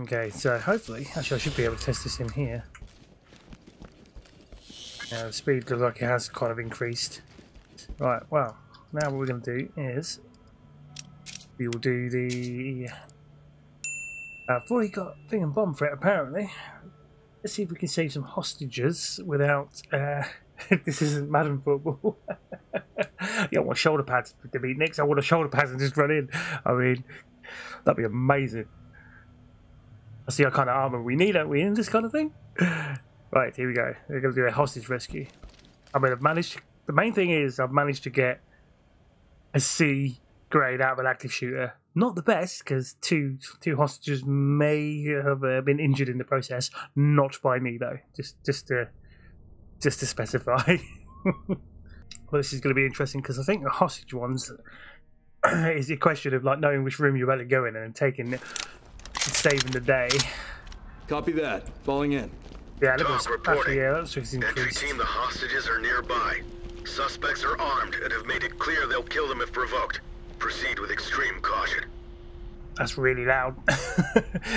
Okay, so hopefully, actually, I should be able to test this in here. Now the speed looks like it has kind of increased. Right, well, now what we're going to do is we will do the. Uh, I've already got thing and bomb for it apparently. Let's see if we can save some hostages without. Uh, this isn't Madden football. you don't want shoulder pads to be next. I want a shoulder pads and just run in. I mean, that'd be amazing. That's the kind of armor we need, don't we, in this kind of thing? Right, here we go. We're going to do a hostage rescue. I mean, I've managed. The main thing is I've managed to get a C grade out of an active shooter. Not the best because two two hostages may have uh, been injured in the process. Not by me though. Just just to just to specify. well, this is going to be interesting because I think the hostage ones is a question of like knowing which room you're about to go in and taking saving the day. Copy that. Falling in. Yeah, look Talk at reporting. yeah, that's just Entry increased. team, the hostages are nearby. Suspects are armed and have made it clear they'll kill them if provoked. Proceed with extreme caution. That's really loud.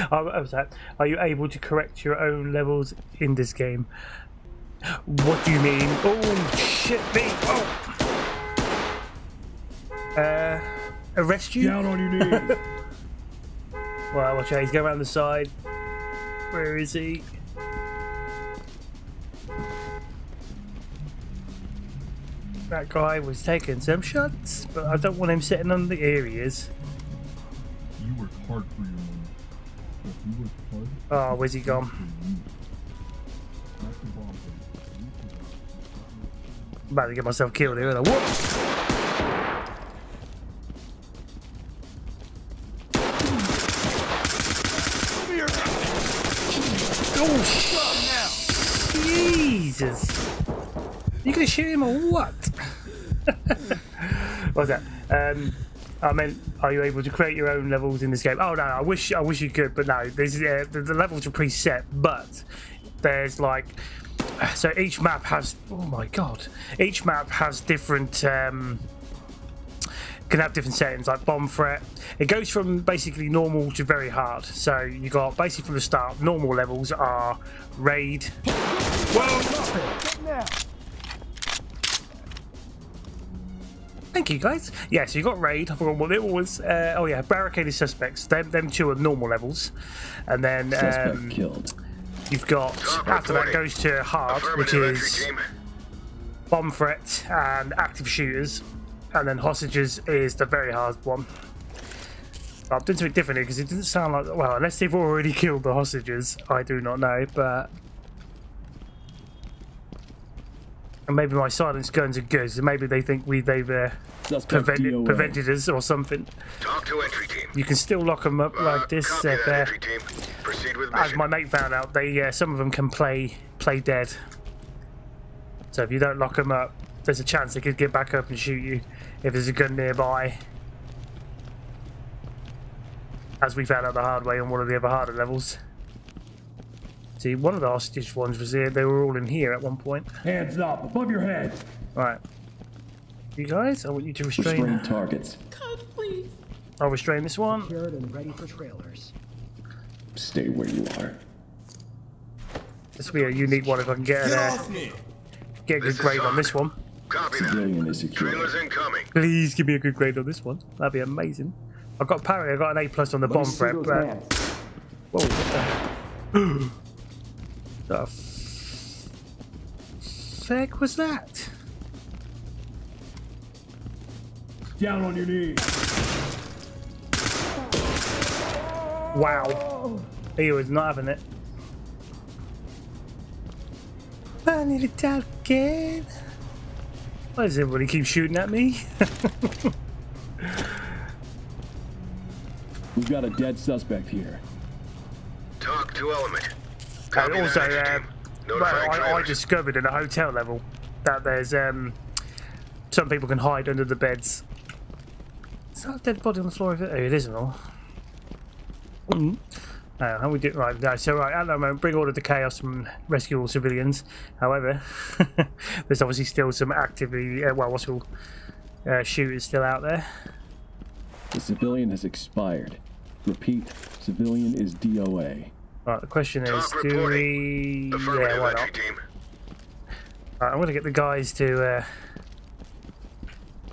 What was that? Are you able to correct your own levels in this game? What do you mean? Oh shit, me! Oh. Uh, arrest you? Down on your knees. Well, watch out, he's going around the side. Where is he? That guy was taking some shots, but I don't want him sitting on the areas. you work hard for your money. If you Oh, where's he gone? for you, not the bomb thing. You can- I'm about to get myself killed here. Whoop! What? What's that? Um, I meant, are you able to create your own levels in this game? Oh no, I wish I wish you could, but no. There's uh, the, the levels are preset, but there's like so each map has oh my god each map has different um can have different settings like bomb threat it goes from basically normal to very hard so you got basically from the start normal levels are raid Thank you, guys. Yeah, so you got raid. I forgot what it was. Uh, oh yeah, barricaded suspects. Them, them two are normal levels, and then um, killed. you've got Top after that goes to hard, which is team. bomb threat and active shooters, and then hostages is the very hard one. I've done something differently because it didn't sound like well, unless they've already killed the hostages, I do not know, but. And maybe my silence guns are good, so maybe they think we they've uh, prevented, DOA. prevented us or something. TOC to entry team. You can still lock them up Uh, like this. copy If, that uh, entry team. Proceed with as my mate found out, they uh, some of them can play play dead. So if you don't lock them up, there's a chance they could get back up and shoot you if there's a gun nearby. As we found out the hard way on one of the other harder levels. See, one of the hostage ones was here. They were all in here at one point. Hands up, above your head. Right. You guys, I want you to restrain. Restrain targets. I'll restrain this one. Secured and ready for trailers. Stay where you are. This will be a unique one if I can get a, uh, get a good grade on this one. Copy that. Trailers incoming. Please give me a good grade on this one. That'd be amazing. I've got parry. I got an A plus on the bomb threat. But... Whoa! What the... the f- feck was that? Down on your knees. Wow! He was not having it. I need to talk again. Why does everybody keep shooting at me? We've got a dead suspect here. TOC to element. And also, that uh, well, I, I discovered in a hotel level that there's um, some people can hide under the beds. Is that a dead body on the floor? Oh, it isn't all. Mm. Uh, how we do right? No, so right at the moment, bring order to chaos and rescue all civilians. However, there's obviously still some actively uh, well, what's it called uh, shooters still out there. The civilian has expired. Repeat, civilian is DOA. Right, the question is, do we... Yeah, why not? team. Right, I'm going to get the guys to... Uh,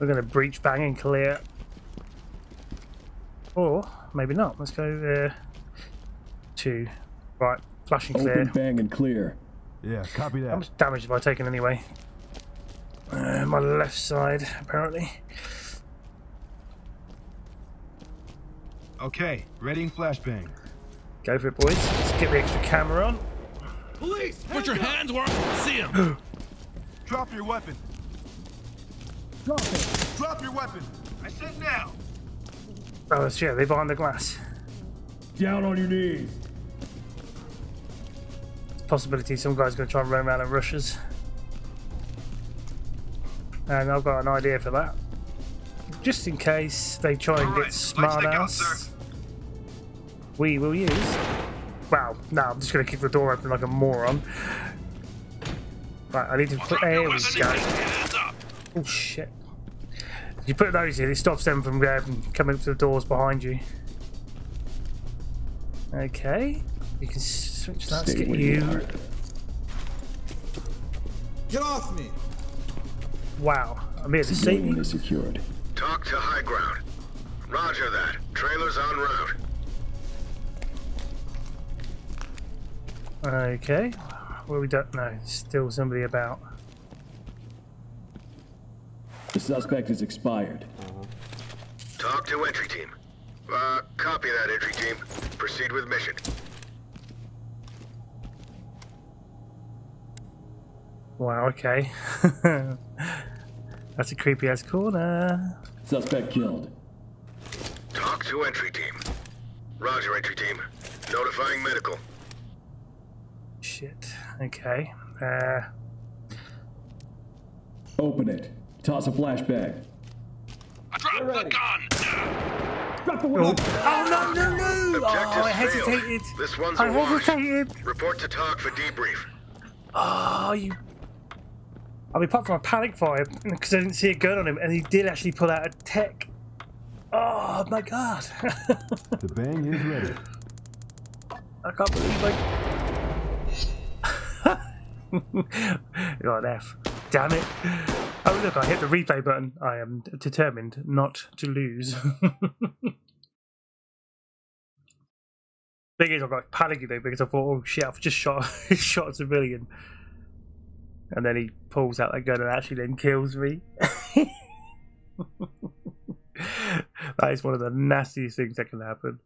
we're going to breach, bang, and clear. Or, maybe not. Let's go uh, to... Right, flash and Open, bang, and clear. Yeah, copy that. How that. much damage have I taken anyway? Uh, my left side, apparently. Okay, Ready. readying flashbang. Go for it, boys. Let's get the extra camera on. Police! Put your hands where I can see them! Drop your weapon. Drop it. Drop your weapon. I said now. Oh, that's, yeah, they're behind the glass. Down on your knees. Possibility some guy's going to try and run around and rush us. And I've got an idea for that. Just in case they try and All get right, smart lights out, ass, sir. We will use. Well, no, I'm just going to kick the door open like a moron. Right, I need to put. There we go. Hands up! Oh shit. If you put those in, it stops them from uh, coming up to the doors behind you. Okay. You can switch that. Let's get you you. are. Get off me! Wow. I'm here to see you. is secured. TOC to high ground. Roger that. Trailers on route. Okay. Well, we don't know. Still somebody about. The suspect is expired. TOC to entry team. Uh, copy that entry team. Proceed with mission. Wow, okay. That's a creepy ass corner. Suspect killed. TOC to entry team. Roger, entry team. Notifying medical. Shit. Okay. Uh, Open it. Toss a flashbang. Drop the gun! Drop the oh, oh no, no, no! Oh, Objectives I failed. hesitated. This one's I a wash. hesitated. Report to TOC for debrief. Oh, you. I mean, apart from a panic fire, because I didn't see a gun on him, and he did actually pull out a tech. Oh my god! The bang is ready. I can't believe I. Got an F. Damn it. Oh, look, I hit the replay button. I am determined not to lose. Thing is, I got panicky though because I thought, oh shit, I've just shot, shot a civilian. And then he pulls out that gun and actually then kills me. that is one of the nastiest things that can happen.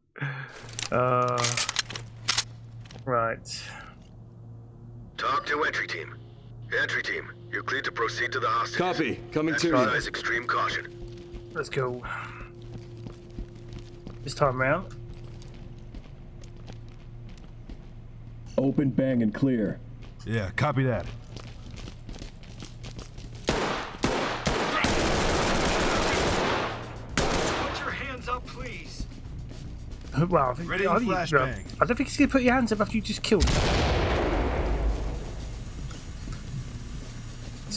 Uh, right. TOC to entry team. Entry team, you're cleared to proceed to the hostages. Copy. Coming to you. Exercise extreme caution. Let's go. This time round. Open, bang, and clear. Yeah, copy that. Put your hands up, please! Well, I, think, Ready I, to think you- flashbang. I don't think he's going to put your hands up after you just killed him.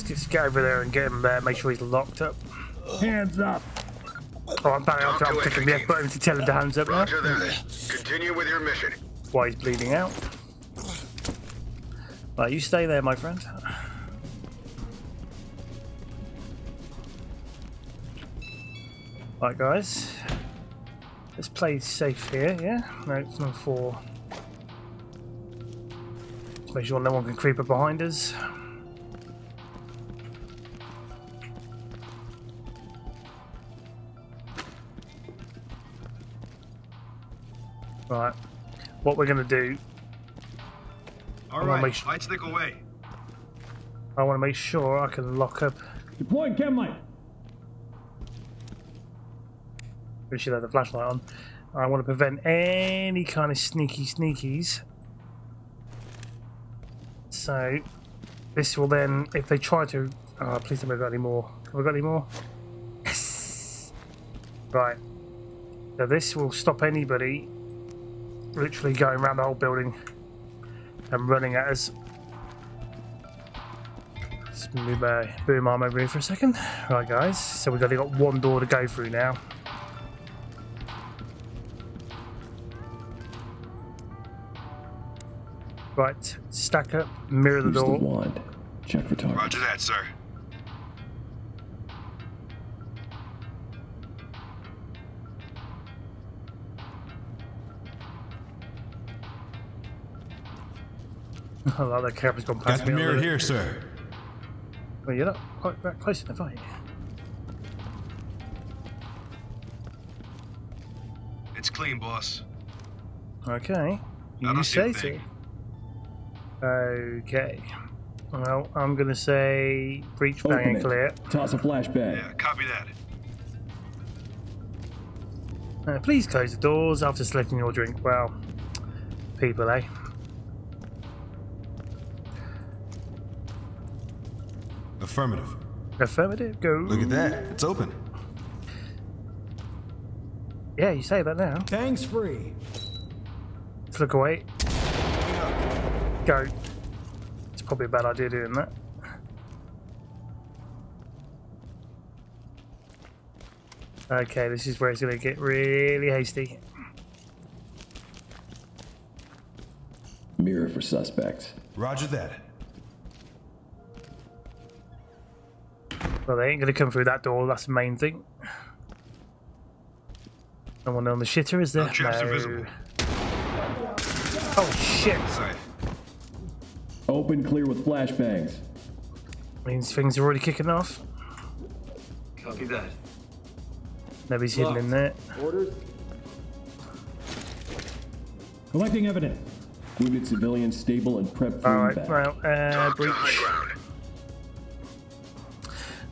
Let's just get over there and get him there, make sure he's locked up. Hands up. Oh, I'm banging Talk up, I'm to clicking entry the F team. button to tell him to hands up now. Roger that. Continue with your mission. Why he's bleeding out. Right, you stay there, my friend. Right, guys. Let's play safe here, yeah? No, it's not four. Make sure no one can creep up behind us. Right. What we're going to do All wanna make su- stick away. I want to make sure I can lock up. Deploying chem light. We should have the flashlight on. I want to prevent any kind of sneaky sneakies. So, this will then, if they try to. Oh, please don't I've got any more. Have I got any more? Yes! Right. So, this will stop anybody literally going around the whole building and running at us. Let's move my boom arm over here for a second. Right guys, so we've only got one door to go through now. Right, stack up, mirror the Use door. The wand. Check for target. Roger that, sir. I like that camera's gone past the me. a mirror here, sir. Well, you're not quite that close enough, are you? It's clean, boss. Okay. I You don't see a say so. thing. Okay. Well, I'm going to say breach bang Open and it. clear. Toss a flashbang. Yeah, copy that. Uh, please close the doors after selecting your drink. Well, people, eh? Affirmative. Affirmative. Go. Look at that. It's open. Yeah, you say that now. Bangs free. Let's look away. Go. It's probably a bad idea doing that. Okay, this is where it's going to get really hasty. Mirror for suspects. Roger that. Well, they ain't going to come through that door. That's the main thing. No one on the shitter, is there? No chaps are. Oh shit! Sorry. Open clear with flashbangs. Means things are already kicking off. Copy that. Nobody's hidden in there. Orders? Collecting evidence. Wounded civilians stable and prep for All right, evac. well, uh, breach.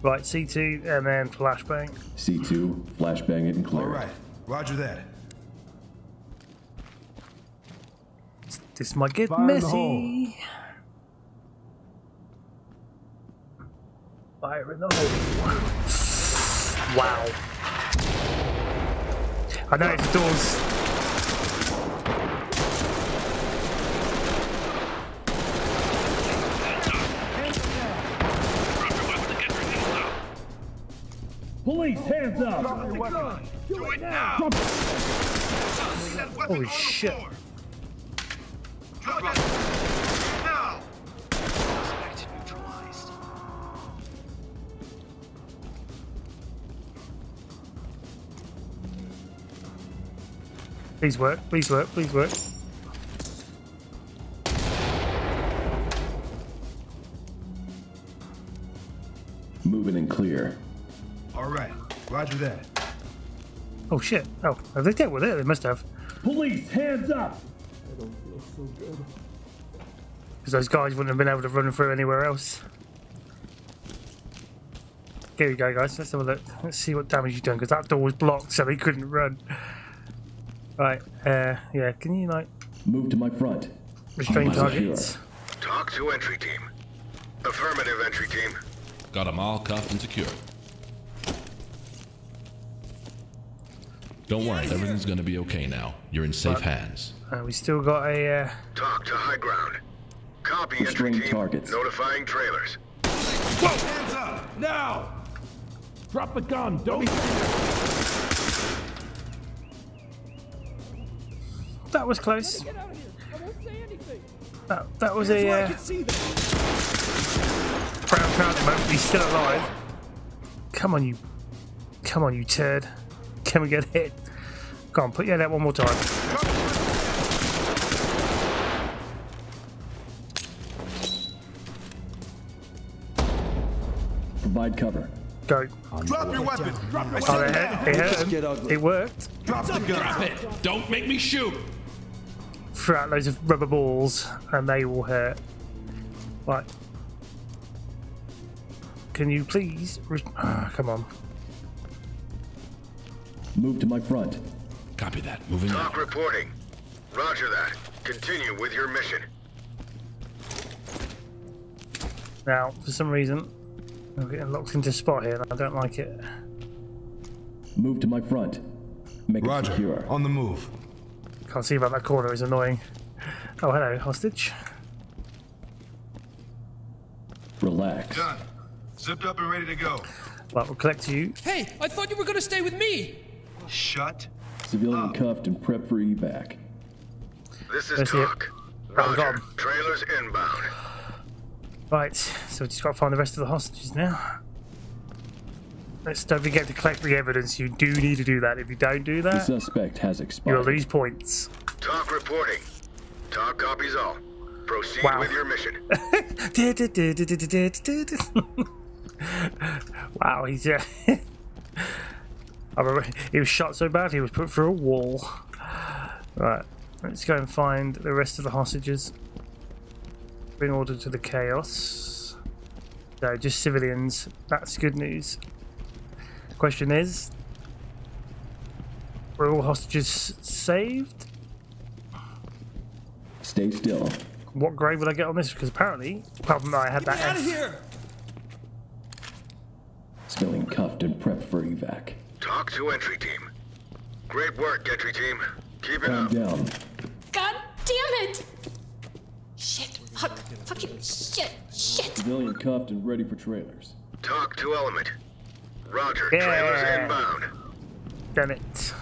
High ground. Right, C2 and then flashbang. C2, flashbang it and clear. All right. Roger that. This might get Fire in messy. Fire in the hole. Wow. I know it's doors. Police, hands up! Do it now. Holy shit. Drop it. Now. Suspect neutralized. Please work, please work, please work. Moving and clear. All right. Roger that. Oh shit. Oh, have they dealt with it? They must have. Police, hands up! Because those guys wouldn't have been able to run through anywhere else. Here we go, guys. Let's have a look. Let's see what damage you've done, because that door was blocked, so they couldn't run. Right, uh, yeah, can you, like, Move to my front. restrain targets? TOC to entry team. Affirmative, entry team. Got them all cuffed and secured. Don't worry, everything's gonna be okay now. You're in safe hands. Uh, we still got a, uh, TOC to high ground. Copy, entry Restrain team. targets. Notifying trailers. Hands up! Now! Drop the gun, don't that was close. That, that was a, uh, brown crowd moment. He's still alive. Come on, you, come on, you turd. Can we get hit? Go on, put your head out one more time. Provide cover. Go. Drop your weapon! Drop your Oh, they hit, it hurt him. It worked. Drop the gun! Drop it! Don't make me shoot! Threw out loads of rubber balls, and they will hurt. Right. Can you please? Re- ah, come on. Move to my front. Copy that. Moving Talk out. reporting. Roger that. Continue with your mission. Now, for some reason, I'm getting locked into a spot here, and I don't like it. Move to my front. Make it Roger. secure. On the move. Can't see about that corner. It's annoying. Oh, hello, hostage. Relax. Done. Zipped up and ready to go. Right, we'll collect you. Hey, I thought you were gonna stay with me! Shut. Civilian cuffed and prep for evac. This is That's it. Talk. We got Roger. 'em. Trailers inbound. Right, so we just got to find the rest of the hostages now. Let's don't forget to collect the evidence. You do need to do that. If you don't do The that, suspect has expired. you'll expired. lose points. Talk reporting. TOC copies all. Proceed Wow. with your mission. wow, he's uh, I remember he was shot so bad he was put through a wall. Right, let's go and find the rest of the hostages. Bring order to the chaos. So just civilians. That's good news. Question is, were all hostages saved? Stay still. What grade would I get on this? Because apparently, apart from that, I had Get me that out of F. here! Civilian cuffed and prepped for evac. TOC to entry team. Great work, entry team. Keep it Calm up. down. God damn it! Shit, fuck, fucking shit, shit. Civilian cuffed and ready for trailers. TOC to element. Roger. Yeah. Trailers inbound. Damn it.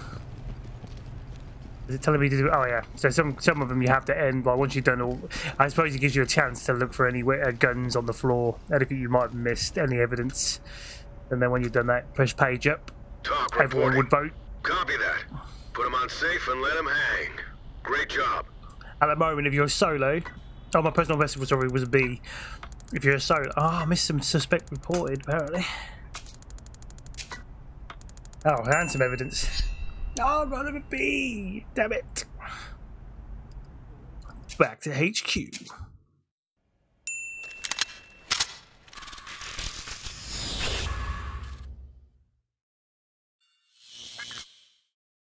Is it telling me to do? Oh yeah. So some some of them you have to end, but once you've done all, I suppose it gives you a chance to look for any uh, guns on the floor, anything you might have missed, any evidence, and then when you've done that, push page up. Talk Everyone reporting. would vote. Copy that. Put them on safe and let them hang. Great job. At the moment, if you're solo, oh my personal best was sorry was a B. If you're a solo, oh, I missed some suspect reported apparently. Oh, and some evidence. Oh, run of a B. Damn it. Back to HQ.